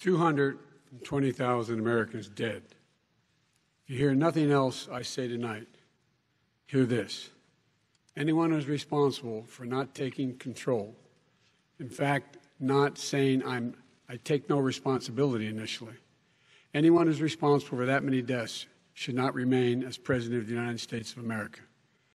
220,000 Americans dead. If you hear nothing else I say tonight, hear this. Anyone who's responsible for not taking control, in fact, not saying I'm, I take no responsibility initially, anyone who's responsible for that many deaths should not remain as President of the United States of America.